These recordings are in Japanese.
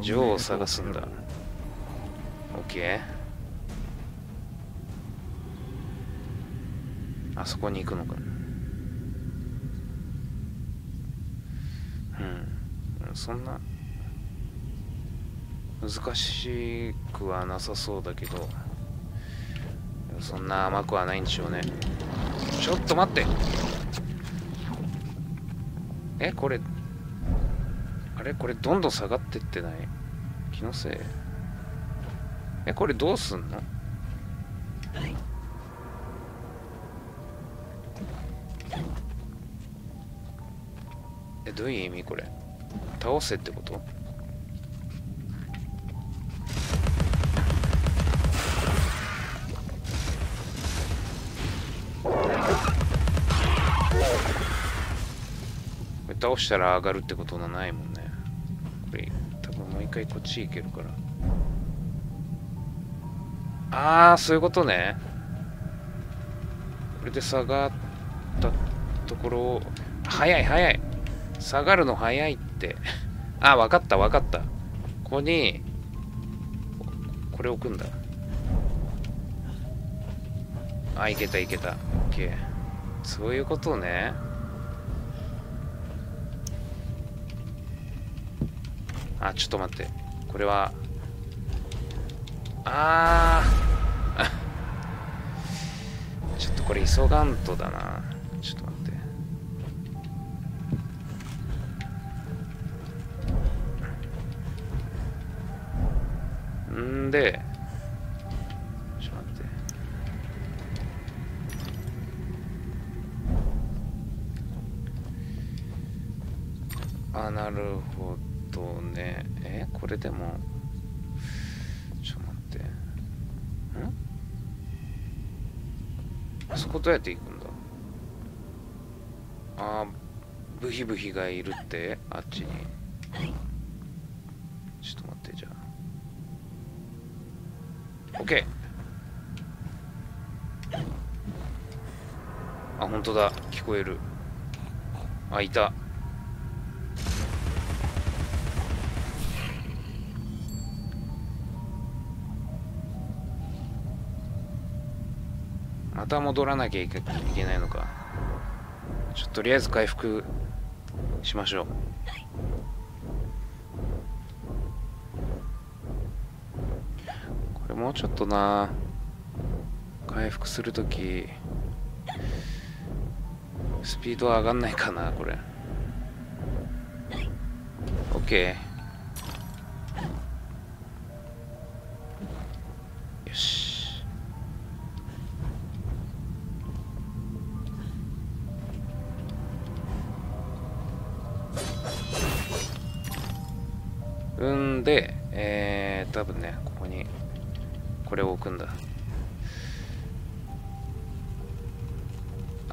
ジョーを探すんだ。OK。あそこに行くのか。うん。そんな難しくはなさそうだけど、そんな甘くはないんでしょうね。ちょっと待ってえ、これ、あれ？これどんどん下がってってない？気のせい？え、これどうすんの？え、どういう意味これ？倒せってこと？倒したら上がるってことはないもんね。一回こっち行けるから。ああ、そういうことね。これで下がったところを、早い早い。下がるの早いって。あ、わかったわかった。ここに、これ置くんだ。あ、いけたいけた。OK。そういうことね。あ、ちょっと待って。これは、あー。ちょっとこれ急がんとだな。ちょっと待って。んで、ちょっと待って。あ、なるほど。とね、えこれでも、ちょっと待って。ん？あそこどうやって行くんだ？あブヒブヒがいるって？あっちに。ちょっと待って、じゃあ。OK! あ、本当だ。聞こえる。あ、いた。た戻らなきゃいけないのか。ちょっととりあえず回復しましょう。これもうちょっとな回復するときスピード上がんないかなこれ OK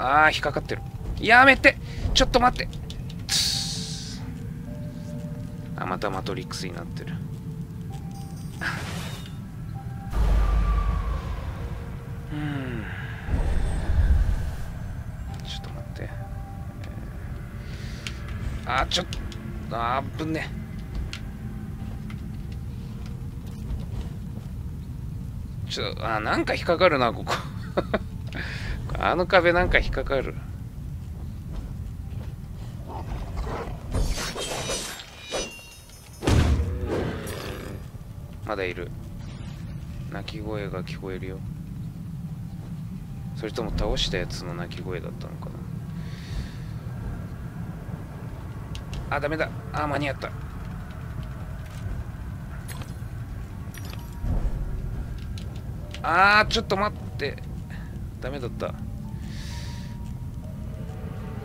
あー、引っかかってる。やめてちょっと待ってあ、またマトリックスになってる。うん。ちょっと待って。あ、ちょっと、あぶね。ちょっと、あ、なんか引っかかるな、ここ。あの壁なんか引っかかる。まだいる。鳴き声が聞こえるよ。それとも倒したやつの鳴き声だったのかな。あ、ダメだ。あ、間に合った。あー、ちょっと待って。ダメだった。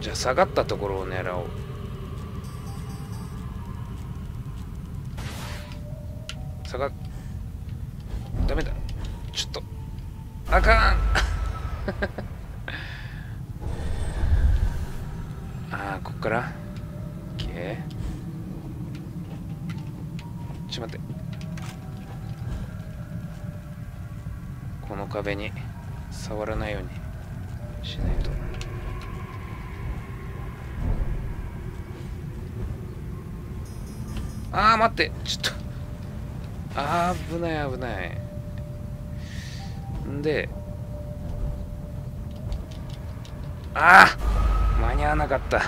じゃあ下がったところを狙おう。下が、ダメだ。ちょっと、あかん あー、こっから ?OK。ちょっと待って。この壁に触らないようにしないとああ待って。ちょっと。あー危ない危ない。んでああ間に合わなかった。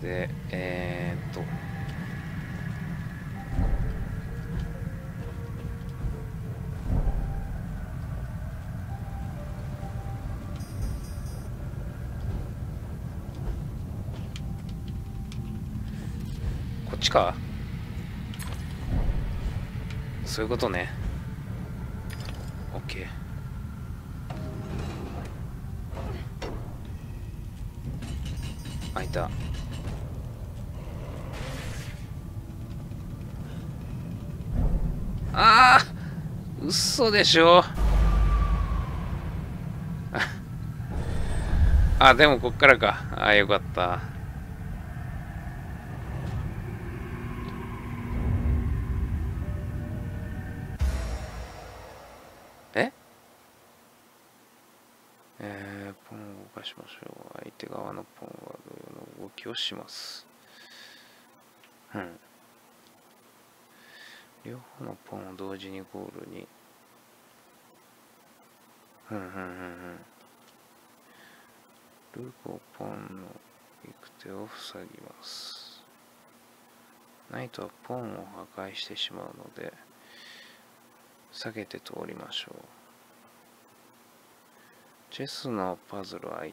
でえー、っちか。そういうことね。OK 開いた。あー嘘でしょ。あでもこっからか。あよかった。しましょう。相手側のポンは同様の動きをします。うん。両方のポンを同時にゴールに。うんうんうんうん。ループをポンの行く手を塞ぎます。ナイトはポンを破壊してしまうので下げて通りましょう。チェスのパズルは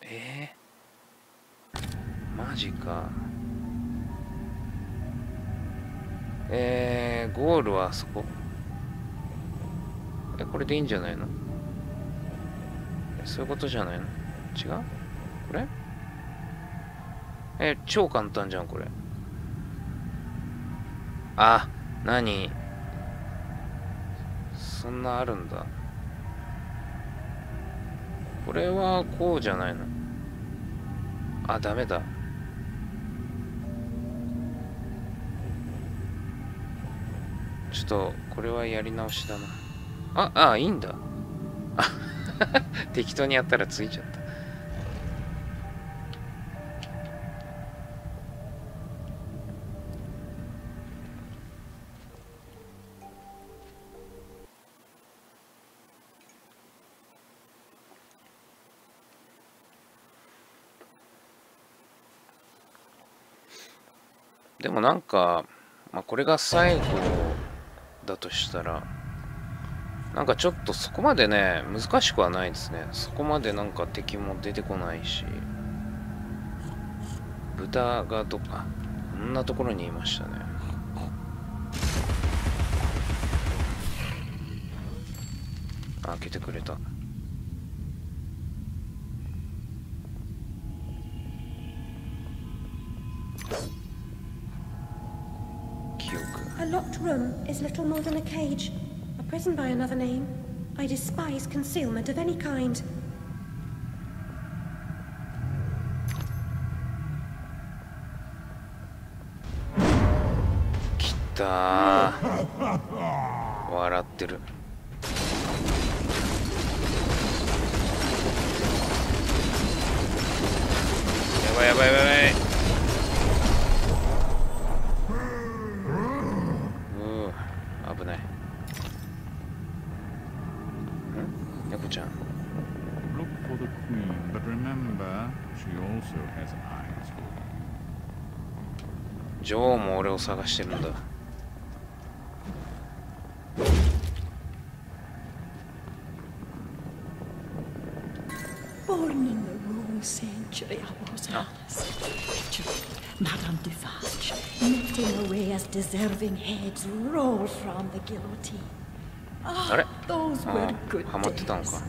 えー、マジか。えー、ゴールはあそこ。えこれでいいんじゃないの？えそういうことじゃないの？違う？これ？え超簡単じゃんこれ。あ何？そんなあるんだ。これはこうじゃないの。あダメだ。ちょっとこれはやり直しだな。ああいいんだ。適当にやったらついちゃった。でもなんか、まあ、これが最後だとしたら、なんかちょっとそこまでね、難しくはないですね。そこまでなんか敵も出てこないし、豚がどっか、こんなところにいましたね。開けてくれた。room is little more than a cage, a prison by another name. I despise concealment of any kind. きたー笑ってるやばいやばいやばい 女王も俺を探してるんだ Born in the wrong century, I was Alice. Witchery, Madame Dufarge, knitting away as deserving heads roll from the guillotine. あれ Those あ were ー good days. か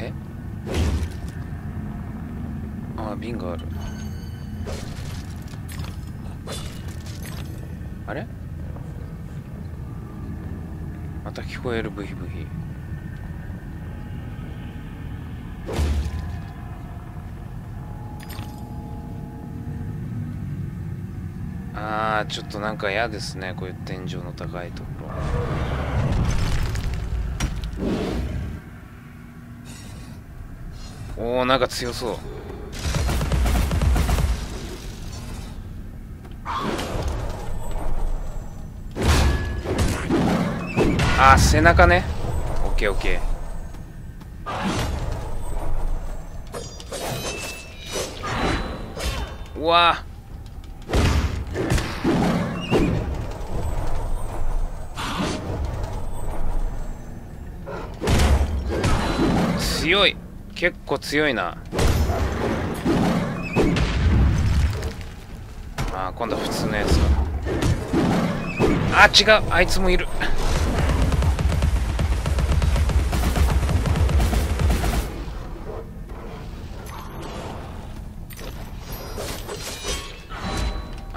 えああ瓶がある。あれ？また聞こえるブヒブヒ。あーちょっとなんか嫌ですねこういう天井の高いところ。おおなんか強そう。あー背中ね。オッケーオッケー。うわ。強い。結構強いな。あ今度は普通のやつか。あ違う。あいつもいる。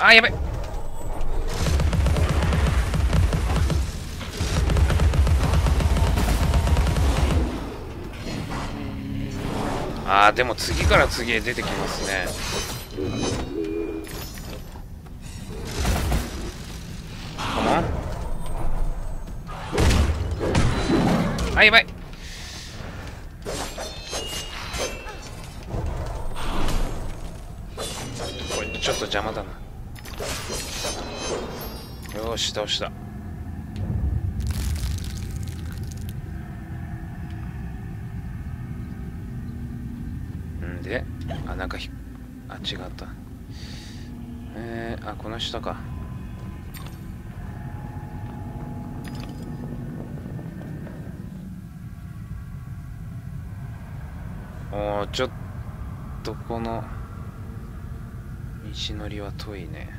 あーやばいあーでも次から次へ出てきますね。かな？あやばい。これちょっと邪魔だなよし倒した。んで？あなんかひあ違った。えー、あこの下か。おーちょっとこの道のりは遠いね。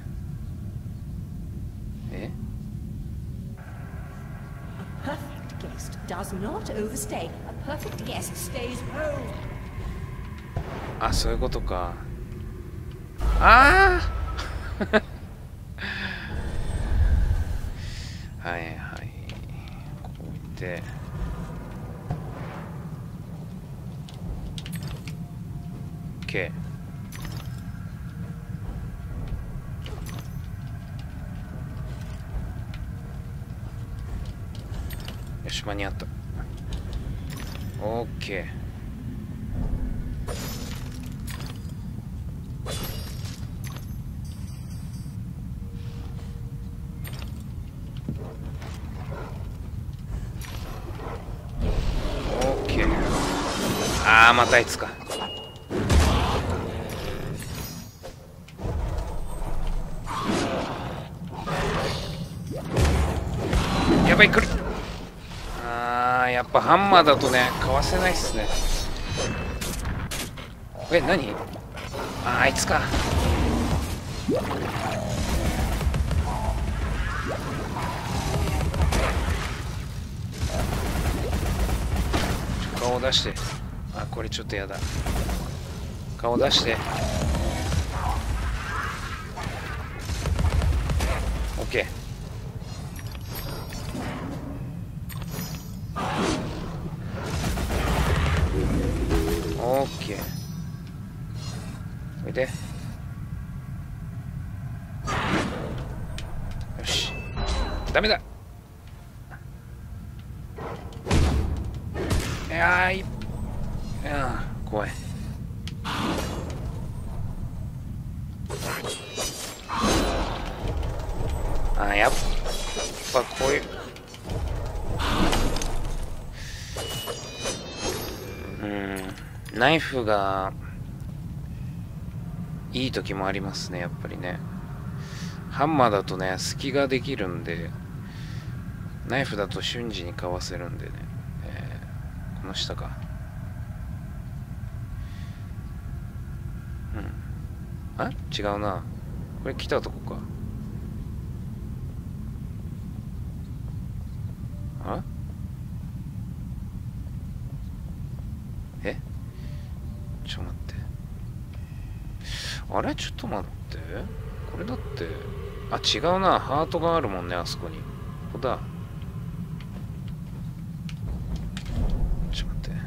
Guest does not overstay. A perfect guest stays home. あそういうことかああはいはいこういってオよし間に合った。オッケーオッケーああまたいつか。ぱハンマーだとねかわせないっすね。え何？ああいつか。顔出して。あこれちょっとやだ。顔出して。あやっぱこういう。うんナイフがいい時もありますねやっぱりね。ハンマーだとね隙ができるんでナイフだと瞬時にかわせるんでね、えーこの下か。うん。あ？違うな。これ来たとこか。あ？え？ちょ待って。あれ？ちょっと待って。これだって。あ違うな。ハートがあるもんねあそこに。ここだ。ちょっと待って。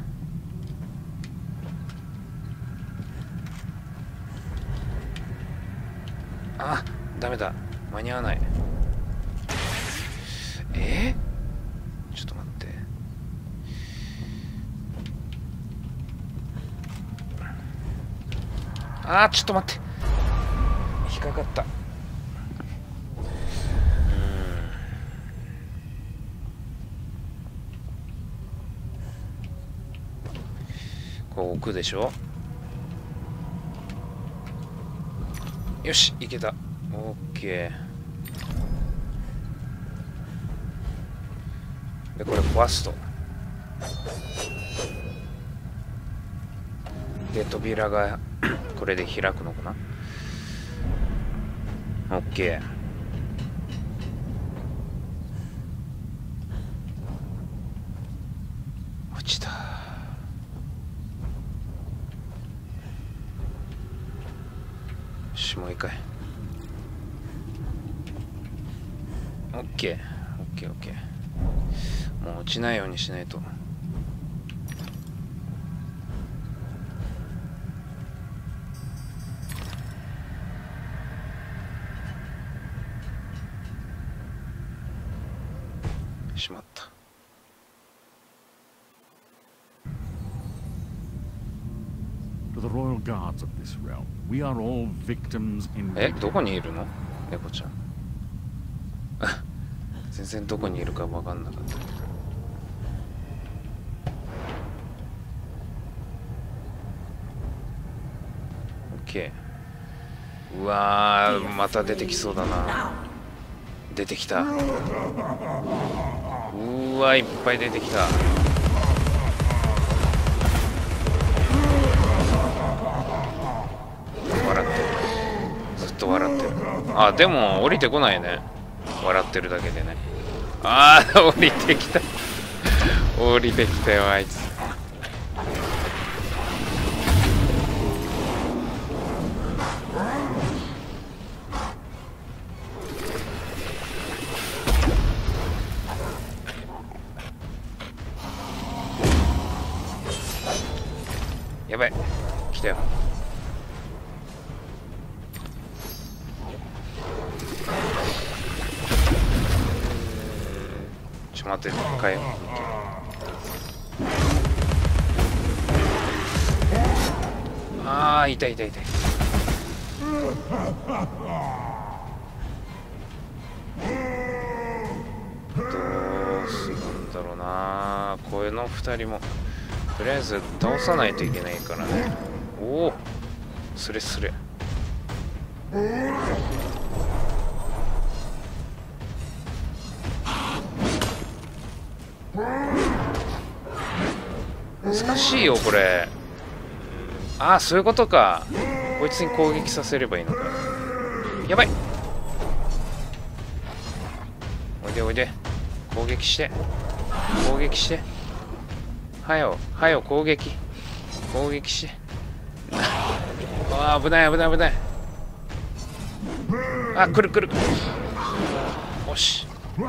あダメだ。間に合わないえちょっと待ってあーちょっと待って。引っかかった。こう置くでしょ？よしいけた。オッケー。でこれ壊すとで扉が これで開くのかな？オッケー。落ちた。よしもう一回。オッケー。オッケーオッケー。もう落ちないようにしないと。えどこにいるの？猫ちゃん。全然どこにいるか分かんなかった。オッケー。うわーまた出てきそうだな。出てきた。うーわいっぱい出てきたと笑ってる。あでも降りてこないね。笑ってるだけでね。ああ 降りてきた。降りてきたよあいつ。ちょっと待って変えようああ痛い痛い痛い。どうするんだろうな。この2人もとりあえず倒さないといけないからね。おおスレスレ難しいよこれ。ああそういうことか。こいつに攻撃させればいいのか。やばい。おいでおいで。攻撃して。攻撃して。はよはよ攻撃。攻撃して。ああ危ない危ない危ない。あ来る来る来る。よし。も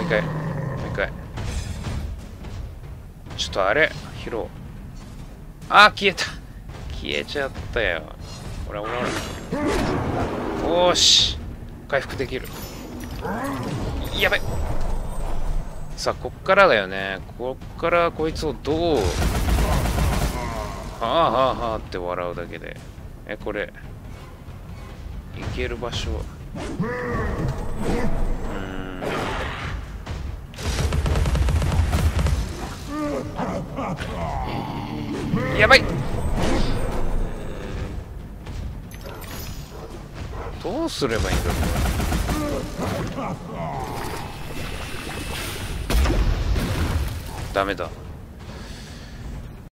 う一回。ちょっとあれ拾う。あー消えた。消えちゃったよ。ほらほらほらおーし。回復できる。やばい。さあこっからだよね。こっからこいつをどうはあはあはあって笑うだけで。えこれ行ける場所は？うん。やばい。どうすればいいんだろう。ダメだ。